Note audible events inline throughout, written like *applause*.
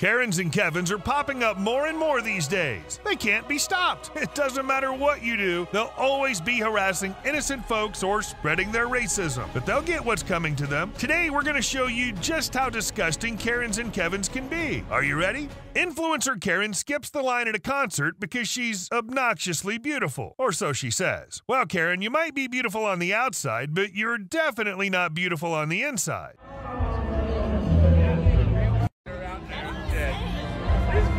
Karens and Kevins are popping up more and more these days. They can't be stopped. *laughs* It doesn't matter what you do, they'll always be harassing innocent folks or spreading their racism. But they'll get what's coming to them. Today, we're going to show you just how disgusting Karens and Kevins can be. Are you ready? Influencer Karen skips the line at a concert because she's obnoxiously beautiful, or so she says. Well, Karen, you might be beautiful on the outside, but you're definitely not beautiful on the inside.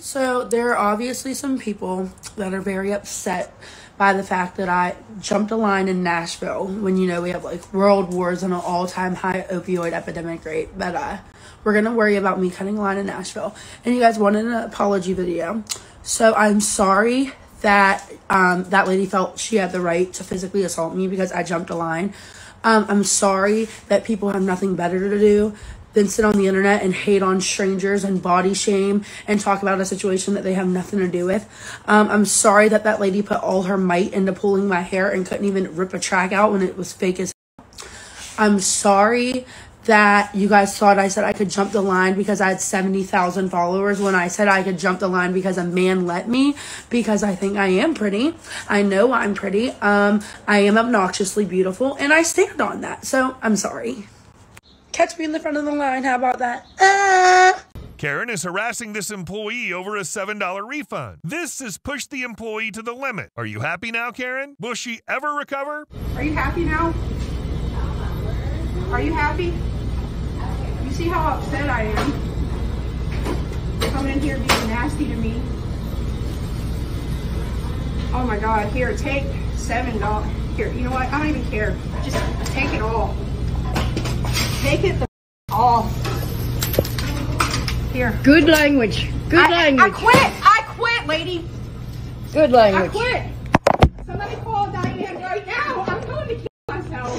So there are obviously some people that are very upset by the fact that I jumped a line in Nashville when you know we have like world wars and an all-time high opioid epidemic rate. But uh, we're gonna worry about me cutting a line in Nashville. And you guys wanted an apology video, so I'm sorry that um, that lady felt she had the right to physically assault me because I jumped a line. Um, I'm sorry that people have nothing better to do than sit on the internet and hate on strangers and body shame and talk about a situation that they have nothing to do with. Um, I'm sorry that that lady put all her might into pulling my hair and couldn't even rip a track out when it was fake as. I'm sorry that you guys thought I said I could jump the line because I had 70,000 followers when I said I could jump the line because a man let me because I think I am pretty. I know I'm pretty. Um, I am obnoxiously beautiful and I stand on that. So I'm sorry. Catch me in the front of the line. How about that? Ah! Karen is harassing this employee over a $7 refund. This has pushed the employee to the limit. Are you happy now, Karen? Will she ever recover? Are you happy now? Are you happy? You see how upset I am? Coming in here being nasty to me. Oh my god, here, take seven dollars. Here, you know what? I don't even care. Just take it all. Take it the all. Here. Good language. Good I, language. I quit. I quit, lady. Good language. I quit. Somebody call Diane right now. I'm going to kill myself.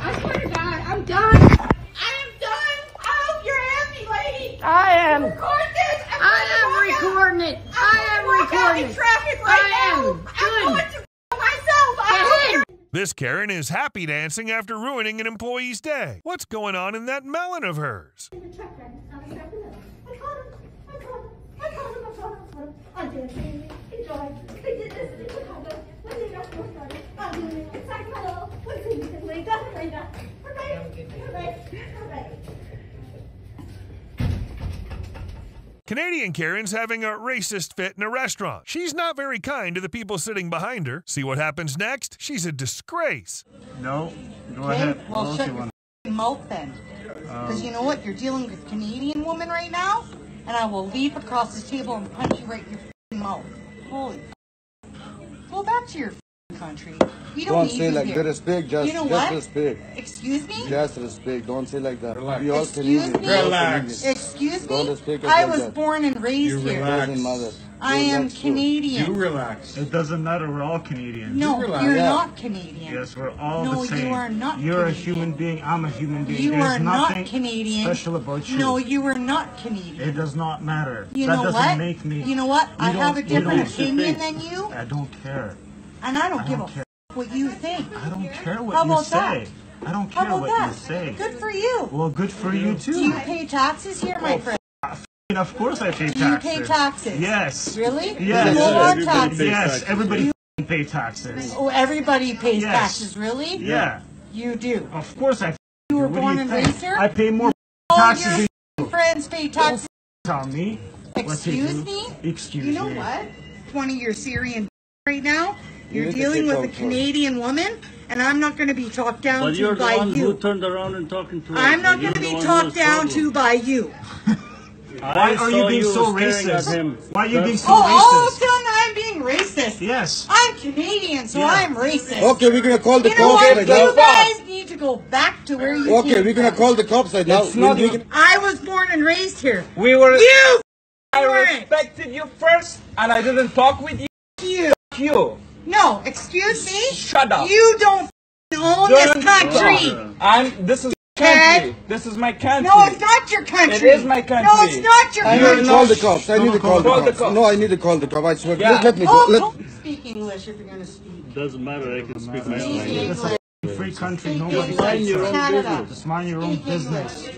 I swear to God, I'm done. I am done. I hope you're happy, lady. I am. Record this. I'm I am walk out- recording it. I'm I gonna am walk out recording it. traffic right I now. am. I'm Good. going to myself. I This Karen is happy dancing after ruining an employee's day. What's going on in that melon of hers? Canadian Karen's having a racist fit in a restaurant. She's not very kind to the people sitting behind her. See what happens next? She's a disgrace. No, go Okay, ahead. well, What else shut you your want? f***ing mouth then. Um, because you know what? You're dealing with a Canadian woman right now, and I will leap across this table and punch you right in your mouth. Holy f- Go back to your f***ing country. We don't, Don't say like here. that. Respect, just, You know just what? respect. Excuse me? Just respect. Don't say like that. Relax. We all Excuse Canadian. me? Relax. Canadian. Excuse me? I like was that. born and raised You here. relax. Doesn't. I am Canadian. You relax. It doesn't matter. We're all Canadian. no, you you're Yeah. not Canadian. Yes, we're all No, the you same. are not You're a human being. I'm a human being. You There's are not Canadian. special about you. No, you are not Canadian. It does not matter. You that know doesn't what? make me. You know what? I have a different opinion than you, I don't care. And I don't I give don't a care. f- what you think. I don't care what How you about say. that? I don't How care about what that? you say. Good for you. Well, good for you too. Do you pay taxes here, my oh, friend? And of course I pay Do you pay taxes? Yes. Really? Yes. You want taxes? Yes. Everybody f***ing pay taxes. Oh, everybody pays Yes. taxes, really? Yeah. You do. Of course I. f***ing You were. What born you and think? raised here? I pay more All taxes your than f***ing friends pay oh, taxes. tell me. Excuse me? Excuse me? You know me. what? One of your Syrian *laughs* right now, you're dealing with a over. Canadian woman, and I'm not going to be talked down But to you're the by one who you. turned around and talking to us. I'm not going to be talked down to by you. Why are you saw being so racist? him. Why are you being so Oh, all of a racist? sudden I'm being racist. Yes. I'm Canadian, so Yeah. I'm racist. Okay, we're gonna call the You know cops what? You guys need to go back to where you Okay, came we're gonna call the cops right now. It's not We- we can- I was born and raised here. We were. You! I respected you first, and I didn't talk with you. You! F- You. No, excuse me? Shut up. You don't own Don't this country! talk. I'm. This is Okay. country. This is my country. No, it's not your country! It is my country. No, it's not your country. I need country! to call the cops. I need to call the Call the cops. cops. No, I need to call the cops. I swear. Yeah. Let, let me go. Oh, Let, don't speak English if you're gonna speak. Doesn't matter. I can speak my Speak own language. English. Free country. Speak Nobody English. Mind your own Canada. business. Just mind your own Speak business.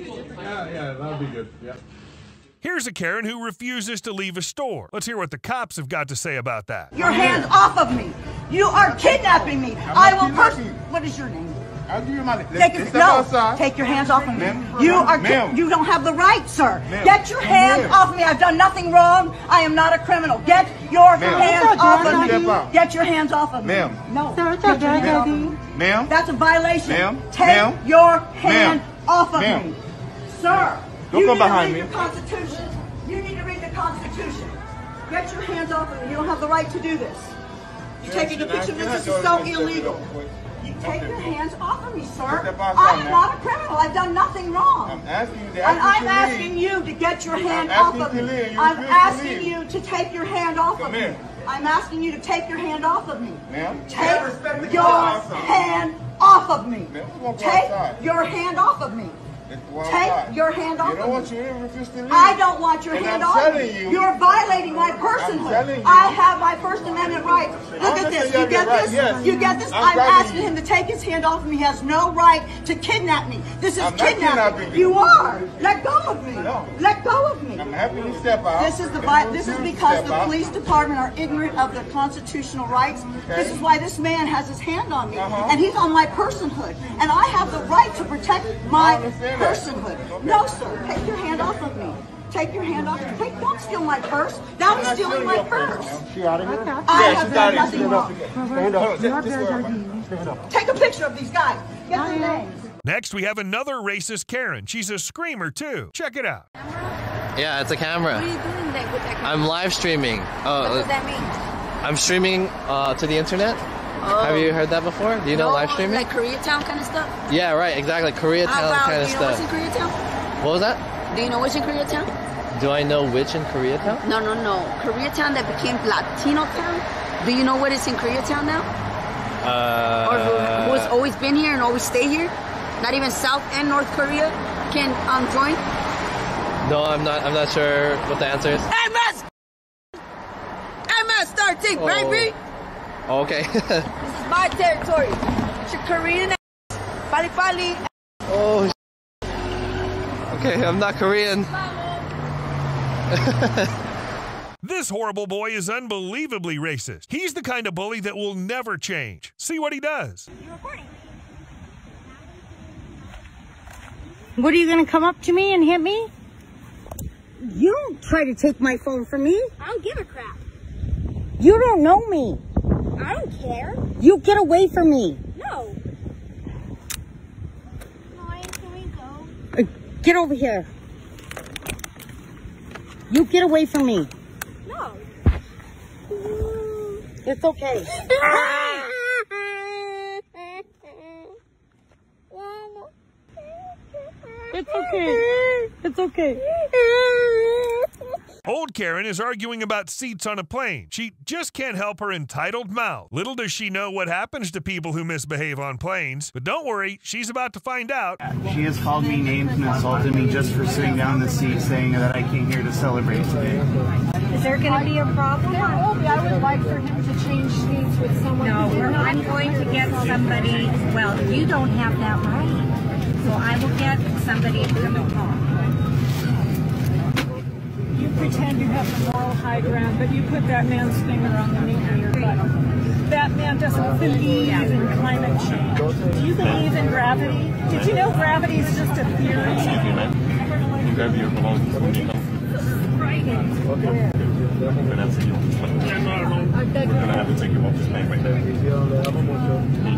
Here's a Karen who refuses to leave a store. Let's hear what the cops have got to say about that. your hands off of me. You are kidnapping me. I will personally. What is your name? I'll give you my. Take your, no, take your hands off of me. You are. ki- You don't have the right, sir. Ma'am. Get your hands off me. I've done nothing wrong. I am not a criminal. Get your Ma'am. hands off of me. Get your hands off of me. Ma'am. No. Get your hands off of. Ma'am. That's a violation. Ma'am. Take Ma'am. your hand Ma'am. off of Ma'am. me, sir. Don't you come need behind to read me. the Constitution. You need to read the Constitution. Get your hands off of me. You don't have the right to do this. You're taking a picture of me. This is so illegal. You take your hands off of me, sir. I am not a criminal. I've done nothing wrong. I'm asking you to And I'm asking you to get your hand off of me. to leave. You I'm asking you to take your hand off of me. I'm asking you to take your hand off of me. Ma'am. Take your hand off of me. Ma'am, we won't go Take your hand off of me. Take your hand off You don't of want me. you to to leave. I don't want your And hand I'm off telling me. you- You're violating my personhood. you- I have my First Amendment rights. Look at this. you get right, this? yes. You get this? I'm I'm asking you. him to take his hand off of me. He has no right to kidnap me. This is I'm kidnapping. you. Are. Let go of me. No. Let go of me. I'm happy you step out. This is the vi- this is because the out, police department are ignorant of the constitutional rights. This is why this man has his hand on me, Uh-huh. and he's on my personhood, and I have the right to protect my I understand that. Personhood. No, sir, take your hand off of me. Take your hand off. Take, don't steal my purse. That was I'm stealing my your purse. She out of here? I Yeah, have done nothing here. wrong. Stand up. Just- just. Stand up. Take a picture of these guys. Get their names. Next, we have another racist Karen. She's a screamer, too. Check it out. Yeah, it's a camera. What are you doing there with that camera? I'm live streaming. What Oh, does that mean? I'm streaming uh, to the internet. Have you heard that before? Do you know live streaming? Like Koreatown kind of stuff? yeah, right, exactly. Koreatown about, kind of do you know what's in. Koreatown? What was that? Do you know what's in Koreatown? Do I know which in Koreatown? No, no, no. Koreatown that became Latino town. Do you know what is in Koreatown now? Or Uh, who's always been here and always stay here? Not even South and North Korea can um join. no, I'm not. I'm not sure what the answer is. MS. MS 13, Oh. baby. Okay. This *laughs* is my territory. It's your Korean ass. Pali pali. oh. sh- Okay, I'm not Korean. *laughs* This horrible boy is unbelievably racist. He's the kind of bully that will never change. See what he does. What are you gonna come up to me and hit me? You don't try to take my phone from me. I don't give a crap. You don't know me. I don't care. You get away from me. No. Uh, Get over here. You get away from me. No. It's okay. *laughs* It's okay. It's okay. Old Karen is arguing about seats on a plane. She just can't help her entitled mouth. Little does she know what happens to people who misbehave on planes. But don't worry, she's about to find out. She has called me names and insulted me just for sitting down in the seat saying that I came here to celebrate today. Is there going to be a problem? There will be. I would like for him to change seats with someone. No, we're- not I'm going to get somebody, well, you don't have that right. So I will get somebody to come and talk. You pretend you have the moral high ground, but you put that man's finger on the meat of your butt. That man doesn't believe in climate change. Do you believe in gravity? Did you know gravity is just a theory? Excuse me, ma'am. Can you grab your belongings from me? I'll take you off this. I beg gonna have to take you off this plane right now. Can you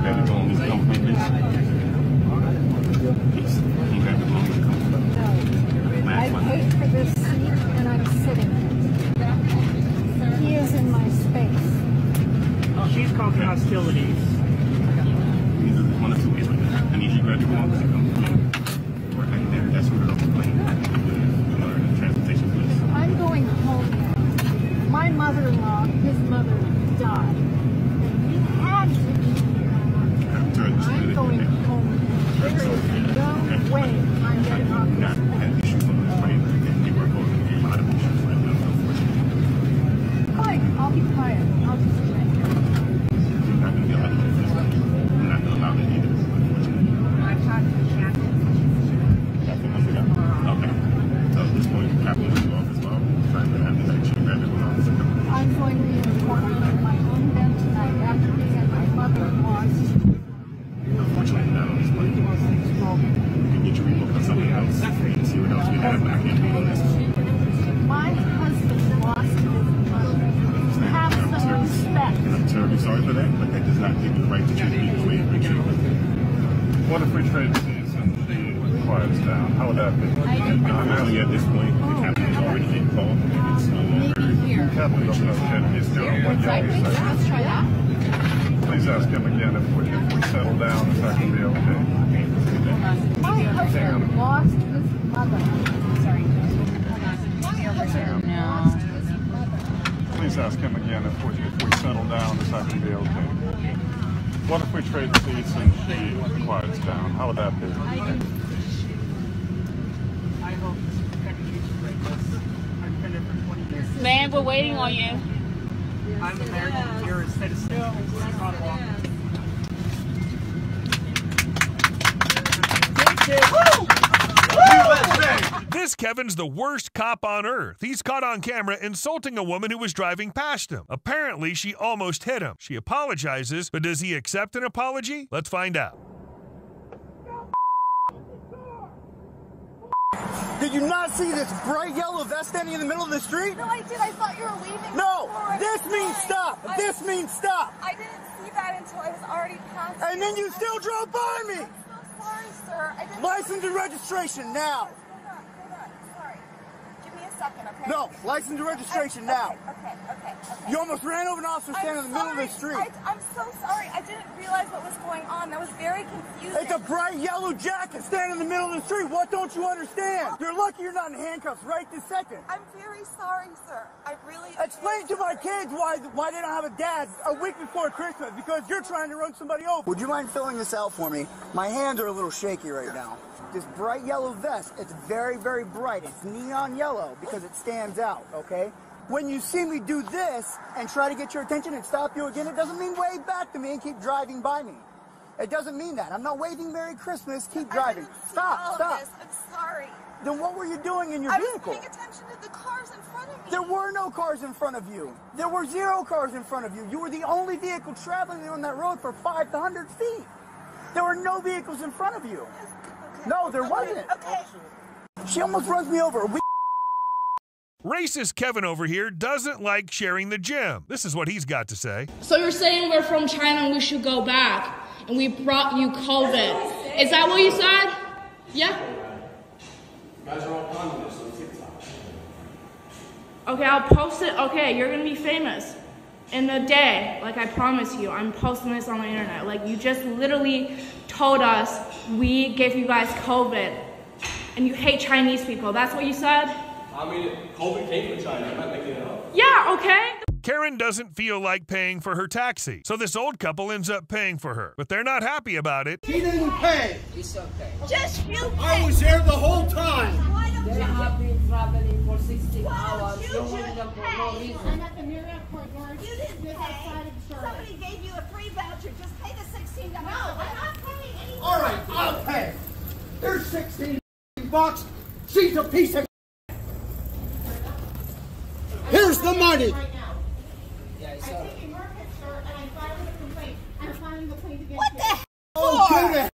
grab your belongings and come with me, please? Please. Can you grab your belongings and come with me? I Ma'am, paid for this seat and I'm sitting. He is in my space. She's causing hostilities. These are one or two ways right now. I need you to grab your belongings and come with me. Right there. That's where we're off the plane. You are in the transportation place. I'm going home now. My mother-in-law, his mother, died. And he had to be here. I'm going home. There is no way I'm getting off this Not have issues on the plane. And people are going through a lot of issues right now, unfortunately. Fine, I'll be quiet. I'll just drink. You're not gonna be allowed to do this. I'm not gonna allow that either, unfortunately. I've talked to the captain. Captain wants to go. Okay. So at this point, Captain wants to go off as well. Trying to have this action grab your belongings and come. I'm going to be recording in my own bed tonight after being at my mother-in-law's. Unfortunately, not on this plane. You can get your rebook on something else and see what else we have back in on this. My husband lost his mother. Have some respect. And I'm terribly sorry for that, but that does not give you the right to treat me the way you're treated. What if we trade seats and she quiets down? How would that be? Apparently, at this point, the captain has already been called, and it's no longer. Captain doesn't know Ken is doing what y'all say. Let's try that. Please ask him again if we, if we settle down, if that can be okay. My husband lost his mother. Sorry. My husband lost his mother. Please ask him again if we, if we settle down, if that can be okay. What if we trade seats and she quiets down? How would that be? I hope everything's breakless. I've been here for 20 years. Man, we're waiting on you. I'm American. You're a citizen. This Kevin's the worst cop on earth. He's caught on camera insulting a woman who was driving past him. Apparently, she almost hit him. She apologizes, but does he accept an apology? Let's find out. Did you not see this bright yellow vest standing in the middle of the street? No, I did. I thought you were waving. No, this means stop. I- This means stop. I didn't see that until I was already past. And then you still drove by me. Sorry, sir. License and registration now. Hold on, hold on. Sorry. Give me a second, okay? No, license and registration Okay, now. Okay, okay, okay. You almost ran over an officer standing in the middle of the street. I, I'm so sorry. I didn't realize what was going on. That was very confusing. It's a bright yellow jacket standing in the middle of the street. What don't you understand? Oh. You're lucky you're not in handcuffs right this second. I'm very sorry, sir. I really. Explain to my kids why why they don't have a dad a week before Christmas because you're trying to run somebody over. Would you mind filling this out for me? My hands are a little shaky right now. This bright yellow vest, it's very, very bright. It's neon yellow because it stands out, okay? When you see me do this and try to get your attention and stop you again, it doesn't mean wave back to me and keep driving by me. It doesn't mean that. I'm not waving Merry Christmas. Keep driving. Stop, stop. This. I'm sorry. Then what were you doing in your I was vehicle? paying attention to the cars in front of me. There were no cars in front of you. There were zero cars in front of you. You were the only vehicle traveling on that road for 500 feet. There were no vehicles in front of you. No, there wasn't. Okay. She almost runs me over. We Racist Kevin over here doesn't like sharing the gym. This is what he's got to say. So you're saying we're from China and we should go back, and we brought you COVID. Is that what you said? Yeah? Guys are all communists on TikTok. Okay, I'll post it. Okay, you're gonna be famous in a day. Like I promise you, I'm posting this on the internet. Like you just literally told us we gave you guys COVID, and you hate Chinese people. That's what you said? I mean, COVID came from China. I'm not making it up. Yeah, okay. Karen doesn't feel like paying for her taxi, so this old couple ends up paying for her. But they're not happy about it. He didn't pay. It's okay. Just you pay. I was there the whole time. Why don't They have been traveling for 16 Why hours. don't you You just wouldn't pay? promote no reason. I'm at the Marriott Courtyard. You didn't just pay. outside of Charlotte. Somebody gave you a free voucher. Just pay the sixteen dollars. No, I'm not paying any. All right, I'll pay. There's 16 bucks. She's a piece of. Here's the money. Right now. I'm taking your picture and I'm filing a complaint. I'm filing a complaint against What the hell? Oh,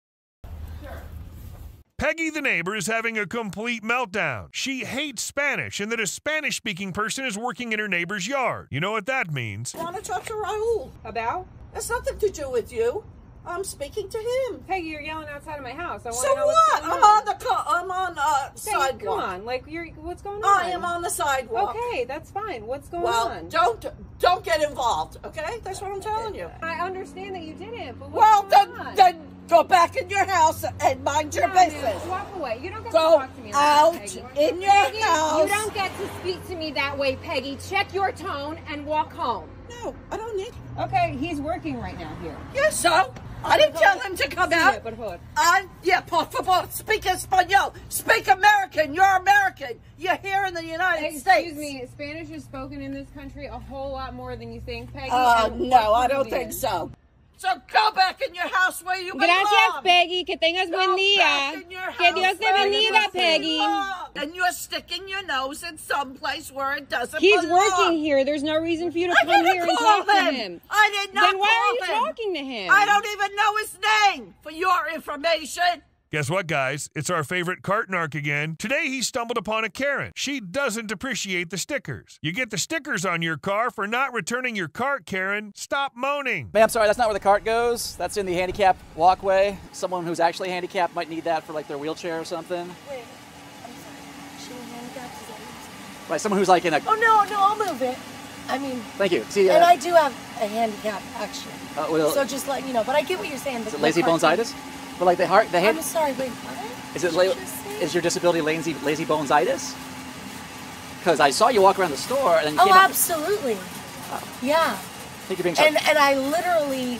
Peggy the neighbor is having a complete meltdown. She hates Spanish and that a Spanish speaking person is working in her neighbor's yard. You know what that means? I want to talk to Raul. About? That's nothing to do with you. I'm speaking to him. Peggy, you're yelling outside of my house. I want So to know what? I'm on the co- I'm on uh, Peggy, sidewalk. Come on, like you're what's going on? I am on the sidewalk. Okay, that's fine. What's going well, on? don't don't get involved. Okay, that's what I'm telling you. I understand that you didn't, but Well, then on? then go back in your house and mind your No, business. Walk away. You don't get Go to talk to me like out that, Peggy. in your Peggy, house. You don't get to speak to me that way, Peggy. Check your tone and walk home. No, I don't need. Okay, he's working right now here. Yes, so I didn't tell them to come out. I yeah, por favor, speak Espanol. Speak American. You're American. You're here in the United Excuse States. Excuse me, Spanish is spoken in this country a whole lot more than you think, Peggy. Uh, no, I don't think so. So go back in your house where you Gracias, belong. Peggy. Que tengas Go buen día. back in your Que Dios te bendiga, Peggy. belong. And you're sticking your nose in some place where it doesn't belong. He's belong. working here. There's no reason for you to I come here and talk to him. him. I did not Then why are you him. talking to him? I don't even know his name. For your information. Guess what, guys? It's our favorite cart narc again. Today he stumbled upon a Karen. She doesn't appreciate the stickers. You get the stickers on your car for not returning your cart, Karen. Stop moaning. Ma'am, sorry, that's not where the cart goes. That's in the handicap walkway. Someone who's actually handicapped might need that for like their wheelchair or something. Wait, I'm sorry. She handicapped, is that what you're saying? Right, someone who's like in a. Oh no, no, I'll move it. I mean, Thank you. See, and uh, I do have a handicap actually. Uh, well- so just let you know. But I get what you're saying. is the- it lazy cart- bonesitis? But like the heart, the hand. I'm sorry. Wait, what? Is it la- is your disability lazy lazy bonesitis? Because I saw you walk around the store and Oh, absolutely. Oh. Yeah. I think you're being And and I literally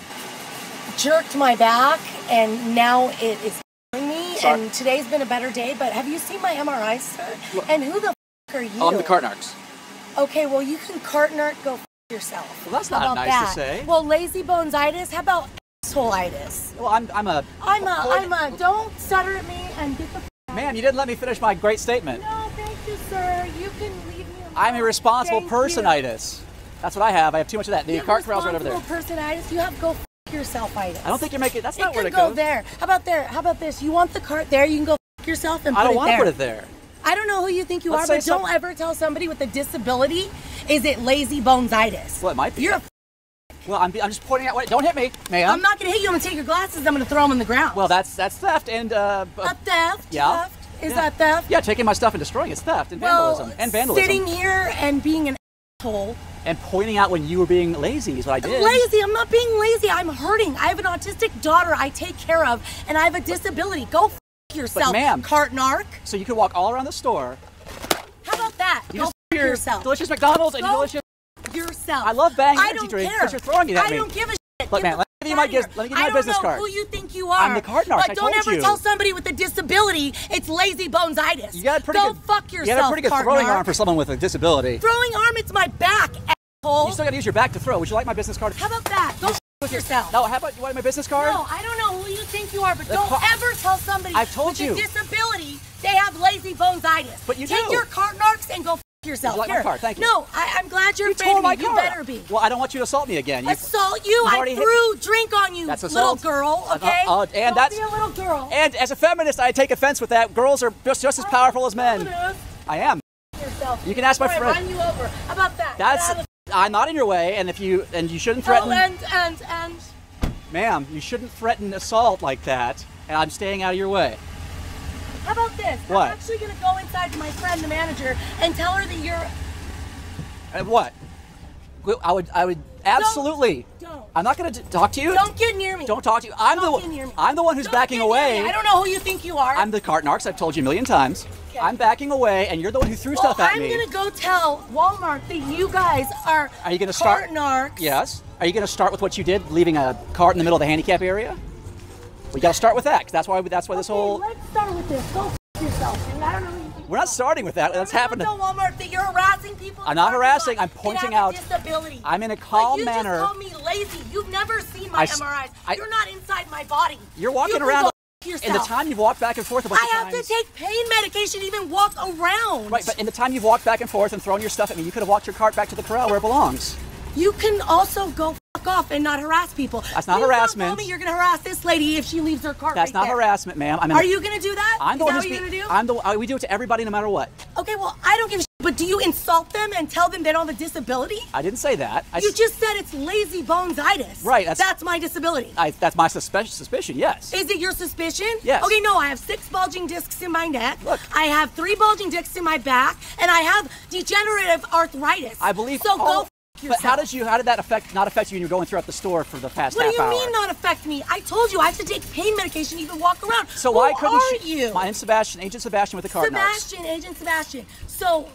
jerked my back, and now it is killing me. Sorry. And today's been a better day. But have you seen my MRI, sir? And who the f- are you? Oh, I'm the Cart Narcs. Okay, well you can cart nerd go f- yourself. Well, that's not nice to that? say. Well, lazy bonesitis. How about assholeitis? Well, I'm I'm a. I'm a I'm a. Don't stutter at me and get the. Ma'am, you didn't let me finish my great statement. No, thank you, sir. You can leave me alone. I'm irresponsible Thank you. personitis. That's what I have. I have too much of that. The You cart corral's right over there. responsible personitis. You have go f- yourself itis. I don't think you're making. That's it not where could it go there. How about there? How about this? You want the cart there? You can go f- yourself and I don't it want to put it there. I don't know who you think you Let's are, but don't ever tell somebody with a disability, is it lazy bonesitis? Well, it might be. You're a Well, I'm, I'm just pointing out what. Don't hit me, ma'am. I'm not gonna hit you. I'm gonna take your glasses. I'm gonna throw them on the ground. Well, that's that's theft and. Uh, a theft. yeah. Theft? Is Yeah. that theft? Yeah, taking my stuff and destroying it's theft and Well, vandalism and vandalism sitting here and being an asshole. and pointing out when you were being lazy is what I did. Lazy. I'm not being lazy. I'm hurting. I have an autistic daughter I take care of, and I have a disability. Go f- yourself, ma'am- cart narc. So you could walk all around the store. How about that? You Go f- yourself. delicious McDonald's and Go delicious. I love Bang I energy don't drink, care. but you're throwing it at I me. I don't give a shit. Look, man, let me give you my gis- let me give you my I business don't know card. who you think you are. I'm the cart narc, But I don't ever you. tell somebody with a disability it's lazy bonesitis. You got a pretty Go good. fuck yourself, You got a pretty good throwing narc. arm for someone with a disability. Throwing arm, it's my back, asshole. You still got to use your back to throw. Would you like my business card? How about that? Go with yourself. No, how about you want my business card? No, I don't know who you think you are, but The don't ever tell somebody I've told with you. a disability they have lazy bonesitis. But you Take do. your cart narcs and go yourself. You like my Here. card? Thank you. No, I, I'm glad you're You afraid my car. You better be. Well, I don't want you to assault me again. You, Assault you? I already hit- threw drink on you, That's little assault. girl. Uh, Okay. uh, uh, and Don't that's- be a little girl. And as a feminist, I take offense with that. Girls are just, just as powerful as men. I am. yourself. You can ask my Before friend. I run you over. How about that? That's, the... I'm not in your way, and if you and you shouldn't threaten, Oh, and and and. ma'am, you shouldn't threaten assault like that. And I'm staying out of your way. How about this? What? I'm actually gonna go inside to my friend, the manager, and tell her that you're. Uh, what? I would. I would absolutely. Don't. I'm not going to talk to you. Don't get near me. Don't talk to you. I'm Don't the me. I'm the one who's Don't backing away. I don't know who you think you are. I'm the cart narcs. I've told you a million times. Okay. I'm backing away, and you're the one who threw well, stuff at me. I'm gonna go tell Walmart that you guys are. Are you going to start? cart narcs. Yes. Are you going to start with what you did, leaving a cart in the middle of the handicap area? We got to start with that, 'cause that's why. That's why this whole. Let's start with this. Go f- yourself, dude. I don't know you We're not starting with that. That's happened. The Walmart thing, you're harassing people. I'm not harassing. I'm pointing out. Disability. I'm in a calm you manner. just called me lazy. You've never seen my I MRIs. I- you're not inside my body. You're walking You around. go In the time you've walked back and forth a bunch I have times. to take pain medication to even walk around. Right, but in the time you've walked back and forth and thrown your stuff at me, you could have walked your cart back to the corral where it belongs. You can also go fuck off and not harass people. That's not Please don't harassment. Tell me you're gonna harass this lady if she leaves her cart That's right not there. harassment, ma'am. I'm Are you gonna do that? I'm the Is one that who's what you're be- gonna do? I'm the. uh, We do it to everybody, no matter what. Okay, well, I don't give a shit, but do you insult them and tell them they don't have a disability? I didn't say that. I, you just said it's lazy bonesitis. Right, that's- my disability. I, that's my suspe- suspicion. Yes. Is it your suspicion? Yes. Okay, no, I have six bulging discs in my neck. Look. I have three bulging discs in my back, and I have degenerative arthritis. I believe. So all- go f- But how did you? How did that affect? Not affect you when you're going throughout the store for the past What half do you hour? mean not affect me? I told you I have to take pain medication to even walk around. So Who why couldn't are you? My name's Sebastian, Agent Sebastian with the card. Sebastian, Agent Sebastian. So,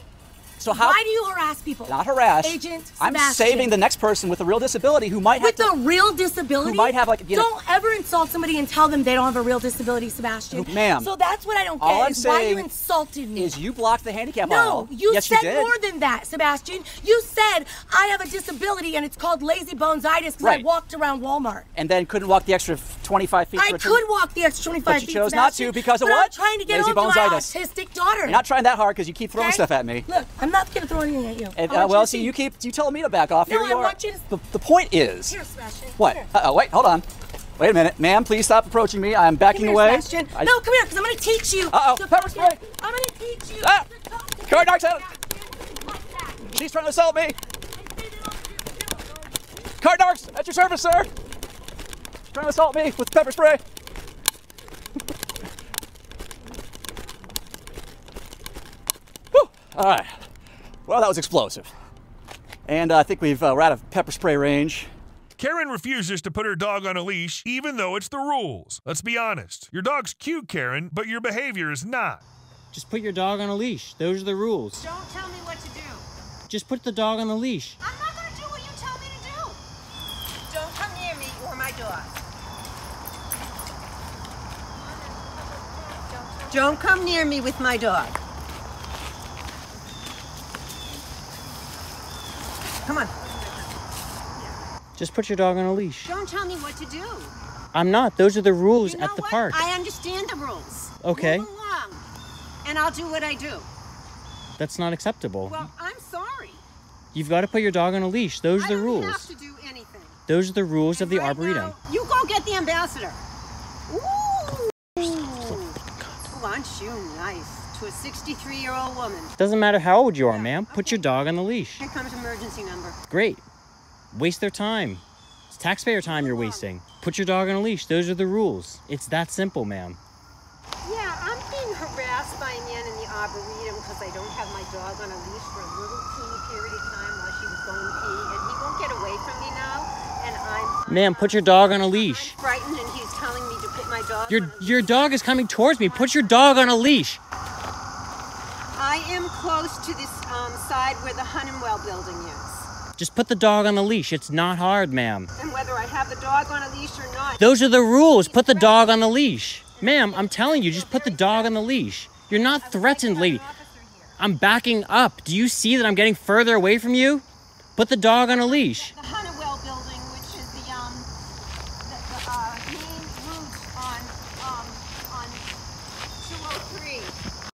So how? why do you harass people? Not harass. Agent I'm saving the next person with a real disability who might have With a real disability? who might have like you. Don't ever insult somebody and tell them they don't have a real disability, Sebastian. Ma'am, So that's what I don't get all I'm is why you insulted me. Is you blocked the handicap no, aisle? you yes, said you more than that, Sebastian. You said I have a disability and it's called lazy bonesitis because I walked around Walmart. and then couldn't walk the extra 25 feet. I could walk the extra 25 But you feet, chose not to because of what? I'm trying to get Lazy home to my autistic daughter. You're not trying that hard because you keep throwing Okay? stuff at me. Look, I'm not to throw anything at you. And, uh, well, you see, you keep you telling me to back off. No, Here you I are. want you to- The, the point is. Here, Sebastian. What? Here. Uh oh, wait, hold on. Wait a minute, ma'am. Please stop approaching me. I'm backing Come here, away. Sebastian. I- No, come here, because I'm going to teach you. Uh-oh, to pepper fucking- I'm going to teach you. Ah! to talk to Guard dogs out. She's trying to assault me. Card dogs, at your service, sir. She's trying to assault me with pepper spray. *laughs* All right. Well, that was explosive. And uh, I think we've uh, we're out of pepper spray range. Karen refuses to put her dog on a leash, even though it's the rules. Let's be honest. Your dog's cute, Karen, but your behavior is not. Just put your dog on a leash. Those are the rules. Don't tell me what to do. Just put the dog on the leash. I'm not going to do what you tell me to do. Don't come near me or my dog. Don't come near me with my dog. Come on. Just put your dog on a leash. Don't tell me what to do. I'm not. Those are the rules You know at the what? park. I understand the rules. Okay. Move along, and I'll do what I do. That's not acceptable. Well, I'm sorry. You've got to put your dog on a leash. Those are I the don't rules. have to do anything. Those are the rules of the arboretum. You go get the ambassador. Ooh. Oh, aren't you nice to a 63-year-old woman? Doesn't matter how old you are, ma'am. Put your dog on the leash. Here comes emergency number. Great. Waste their time. It's taxpayer time you're wasting. Put your dog on a leash. Those are the rules. It's that simple, ma'am. Yeah, I'm being harassed by a man in the arboretum because I don't have my dog on a leash for a little teeny period of time while she was going pee, and he won't get away from me now. And I'm Ma'am, put your dog on a leash. I'm frightened, and he's telling me to put my dog. Your your dog is coming towards me. Put your dog on a leash. I am close to this um, side where the Honeywell building is, Just put the dog on the leash. It's not hard, ma'am. and whether I have the dog on a leash or not. Those are the rules. Put the dog on the leash. Ma'am, I'm telling you, just put the dog on the leash. You're not threatened, lady. I'm backing up. Do you see that I'm getting further away from you? Put the dog on a leash.